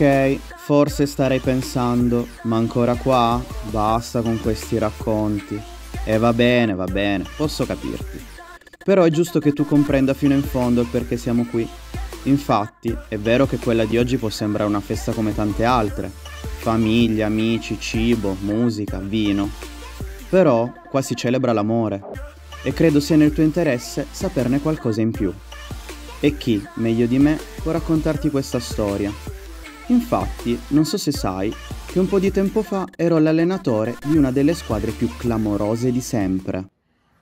Ok, forse starei pensando, ma ancora qua? Basta con questi racconti. E va bene, va bene, posso capirti. Però è giusto che tu comprenda fino in fondo il perché siamo qui. Infatti, è vero che quella di oggi può sembrare una festa come tante altre. Famiglia, amici, cibo, musica, vino. Però qua si celebra l'amore. E credo sia nel tuo interesse saperne qualcosa in più. E chi, meglio di me, può raccontarti questa storia? Infatti, non so se sai, che un po' di tempo fa ero l'allenatore di una delle squadre più clamorose di sempre.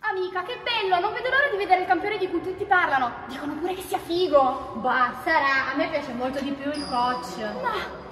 Amica, che bello! Non vedo l'ora di vedere il campione di cui tutti parlano. Dicono pure che sia figo. Bah, sarà, a me piace molto di più il coach. Ma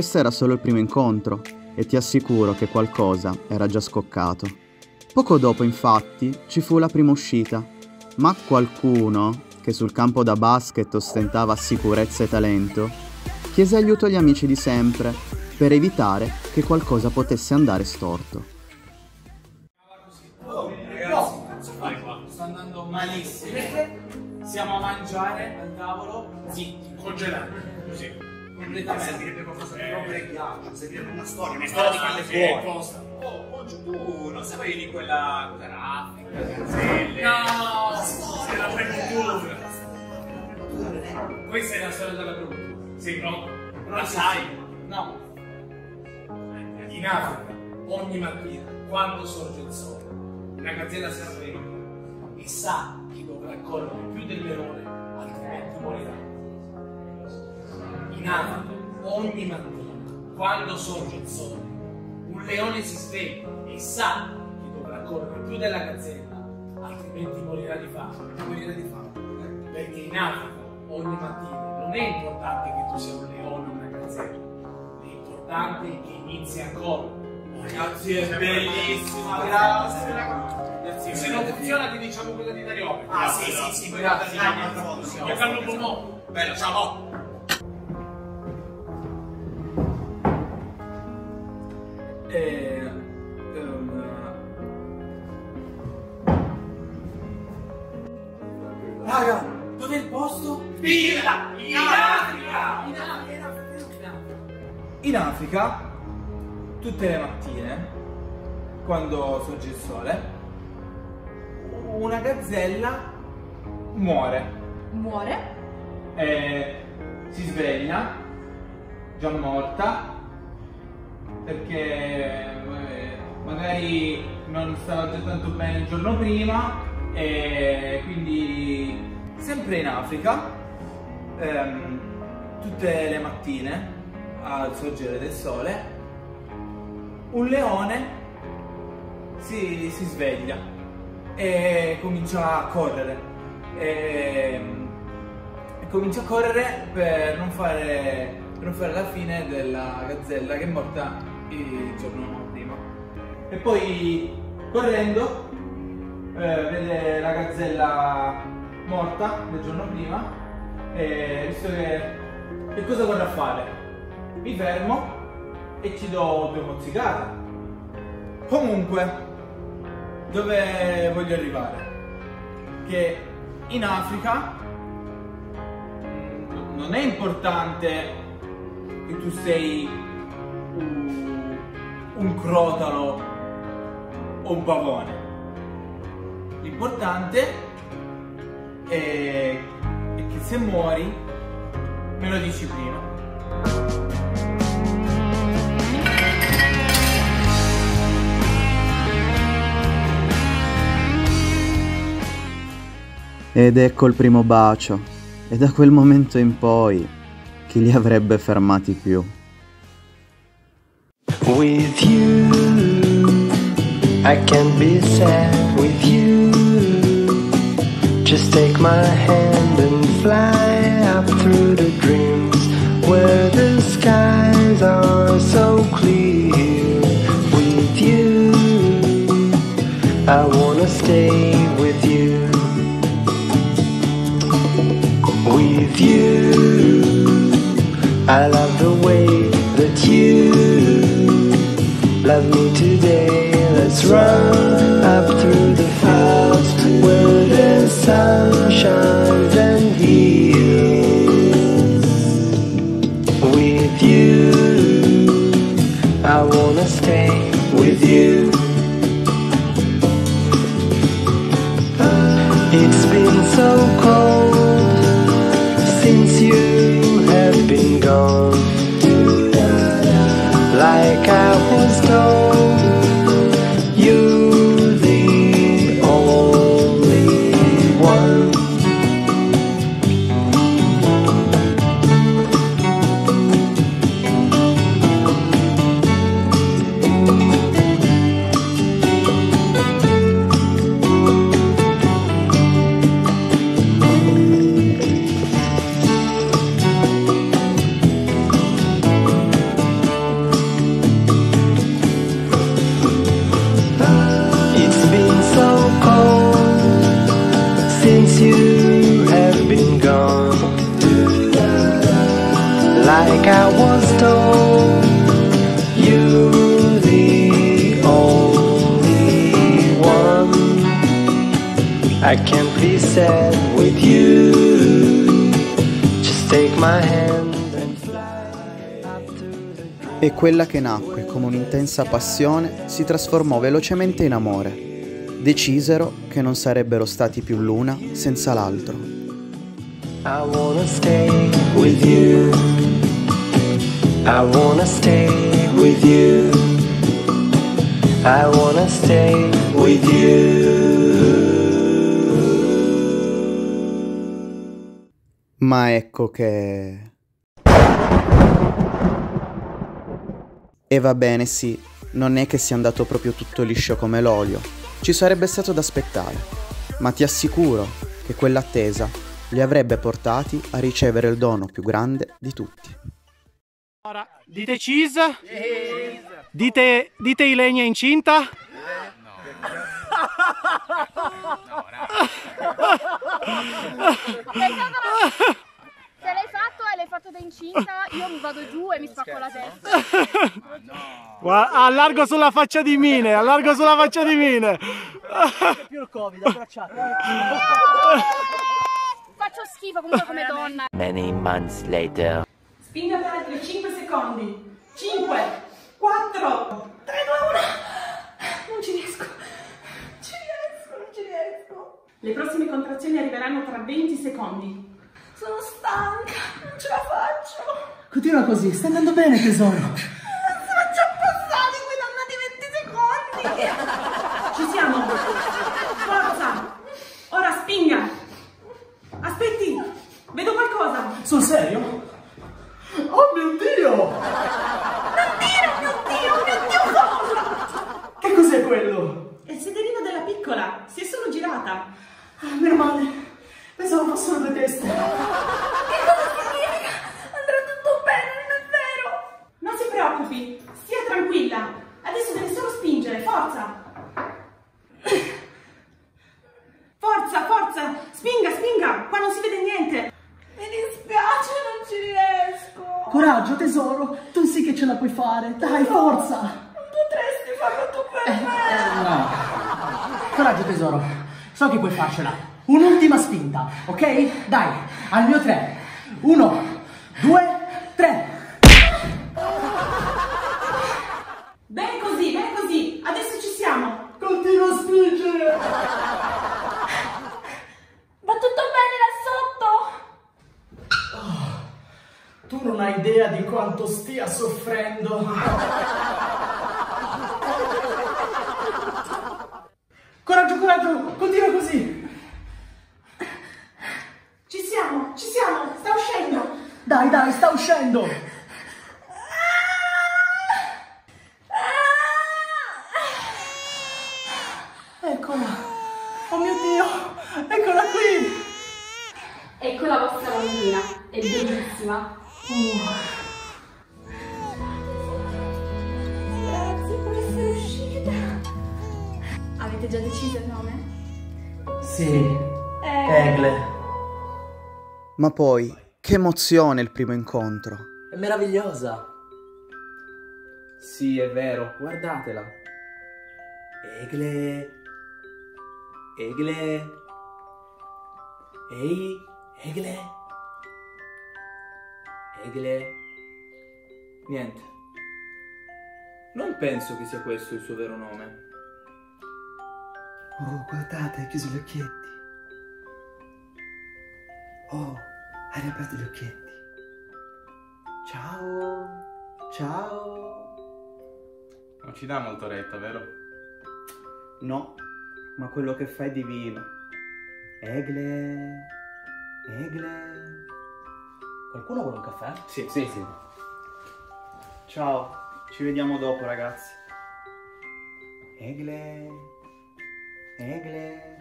questo era solo il primo incontro e ti assicuro che qualcosa era già scoccato. Poco dopo, infatti, ci fu la prima uscita, ma qualcuno, che sul campo da basket ostentava sicurezza e talento, chiese aiuto agli amici di sempre per evitare che qualcosa potesse andare storto. Oh, ragazzi, sta andando malissimo. Siamo a mangiare al tavolo, zitti, congelati. Completamente. Servirebbe qualcosa di rompere ghiaccio, servirebbe una storia, una storia di quelle buone. costa. Oh, oggi tu non sapevi di quella cos'era Africa, gazzelle. No, la prefettura. Questa è la storia della prefettura. Sì, no, la sai? No. In Africa, ogni mattina, quando sorge il sole, la gazzella si sveglia e sa che dovrà correre più del leone, altrimenti morirà. In Africa, ogni mattina, quando sorge il sole, un leone si sveglia e sa che dovrà correre più della gazzella, altrimenti morirà di fame. Morirà di fame. Perché in Africa, ogni mattina, non è importante che tu sia un leone o una gazzella, l'importante è che inizi a correre. Ragazzi, è bellissima, grazie. Grazie. Se non funziona ti diciamo quella di Dario. Ah, sì, sì, sì, poi grazie. guarda, dai, un'altra volta. Io Carlo Pomò. Bello, ciao. In Africa, tutte le mattine, quando sorge il sole, una gazzella muore. Muore? E si sveglia, già morta, perché eh, magari non stava già tanto bene il giorno prima e quindi sempre in Africa, ehm, tutte le mattine al sorgere del sole, un leone si, si sveglia e comincia a correre. E, e comincia a correre per non fare, per non fare la fine della gazzella che è morta il giorno prima. E poi correndo eh, vede la gazzella morta del giorno prima e visto che, che cosa vorrà fare? Mi fermo e ci do due mozzicate. Comunque, dove voglio arrivare? Che in Africa mm, non è importante che tu sei un, un crotalo o un pavone. L'importante è, è che se muori me lo dici prima. Ed ecco il primo bacio, e da quel momento in poi chi li avrebbe fermati più? With you, I can be sad with you. Just take my hand and fly up through the dreams where the skies are so clear. With you, I wanna stay with you. With you, I love the way that you love me today. Let's run up through the fields where the sun shines yours. I was told You're the only one I can't be sad with you Just take my hand E quella che nacque come un'intensa passione si trasformò velocemente in amore. Decisero che non sarebbero stati più l'una senza l'altro. I wanna stay with you i wanna stay with you. I wanna stay with you. Ma ecco che... E va bene, sì, non è che sia andato proprio tutto liscio come l'olio. Ci sarebbe stato da aspettare. Ma ti assicuro che quell'attesa li avrebbe portati a ricevere il dono più grande di tutti. Ora, dite cheese? Dite, dite Ilenia incinta? Se l'hai fatto e l'hai fatto da incinta, io mi vado giù e mi spacco la testa. Guarda, allargo sulla faccia di Mine, allargo sulla faccia di Mine. Più il covid, abbracciate. Faccio schifo comunque come donna. Many months later. Spinga per altri 5 secondi. 5, 4, 3, 2, 1. Non ci riesco. Non ci riesco, non ci riesco. Le prossime contrazioni arriveranno tra 20 secondi. Sono stanca, non ce la faccio. Continua così, sta andando bene tesoro. Sono già passati quei dannati 20 secondi. Ci siamo. Forza. Ora spinga. Aspetti, vedo qualcosa. Sul serio? Oh mio Dio! Non dire, mio Dio, mio Dio, cosa? Che cos'è quello? È il sederino della piccola, si è solo girata. Ah, meno male. Pensavo fossero due teste. Che cosa significa? Andrà tutto bene, non è vero? Non si preoccupi, stia tranquilla. Adesso deve solo spingere, forza. Forza, forza, spinga, spinga, qua non si vede niente. Mi dispiace, non ci riesco. Coraggio tesoro, tu sì che ce la puoi fare. Dai, forza. Non potresti farlo tu per me. No. Coraggio tesoro, so che puoi farcela. Un'ultima spinta, ok? Dai, al mio tre. Uno, due, tre. Bene così, bene così, adesso ci siamo. Continua a spingere. Va tutto bene là sotto? Tu non hai idea di quanto stia soffrendo. Coraggio, coraggio, continua così. Ci siamo, ci siamo, sta uscendo. Dai, dai, sta uscendo. Già deciso il nome? Sì, Egle. Ma poi, che emozione il primo incontro. È meravigliosa. Sì, è vero, guardatela. Egle. Egle. Ehi, Egle. Egle. Niente. Non penso che sia questo il suo vero nome. Oh, guardate, ha chiuso gli occhietti. Oh, ha riaperto gli occhietti. Ciao. Ciao. Non ci dà molto retta, vero? No, ma quello che fa è divino. Egle. Egle. Qualcuno vuole un caffè? Sì, sì, sì. Ciao, ci vediamo dopo ragazzi. Egle. Egle.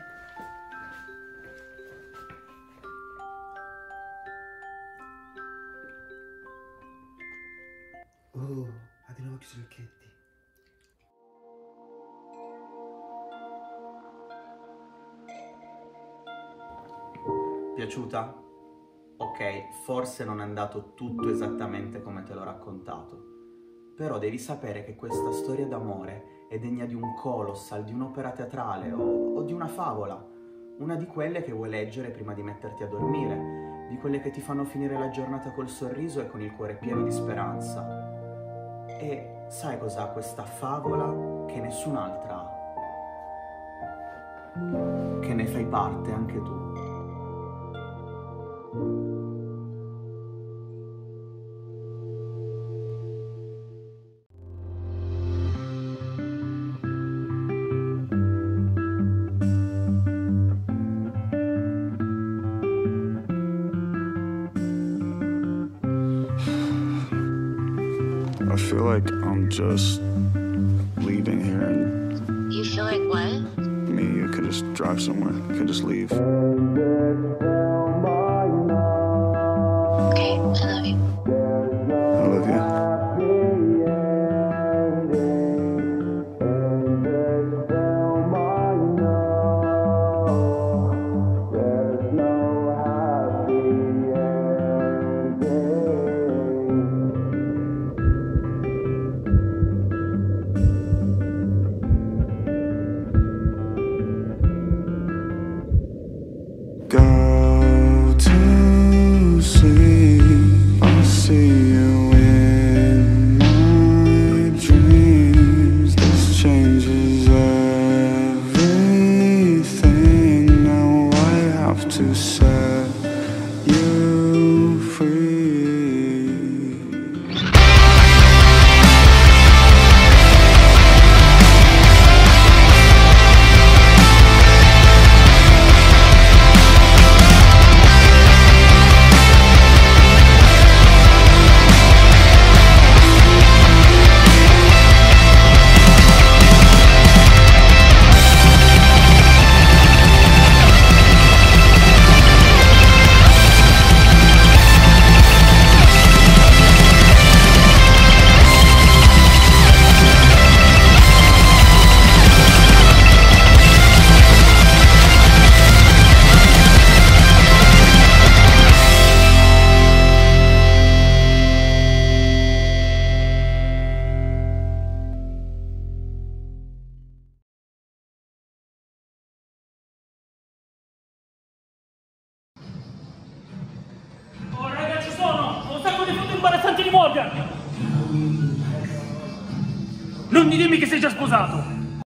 Oh, ha di nuovo chiuso gli occhietti. Piaciuta? Ok, forse non è andato tutto esattamente come te l'ho raccontato, però devi sapere che questa storia d'amore è degna di un colossal, di un'opera teatrale o, o di una favola. Una di quelle che vuoi leggere prima di metterti a dormire, di quelle che ti fanno finire la giornata col sorriso e con il cuore pieno di speranza. E sai cos'ha questa favola che nessun'altra ha? Che ne fai parte anche tu. Like I'm just leaving here and You feel like what? me, you could just drive somewhere, you could just leave.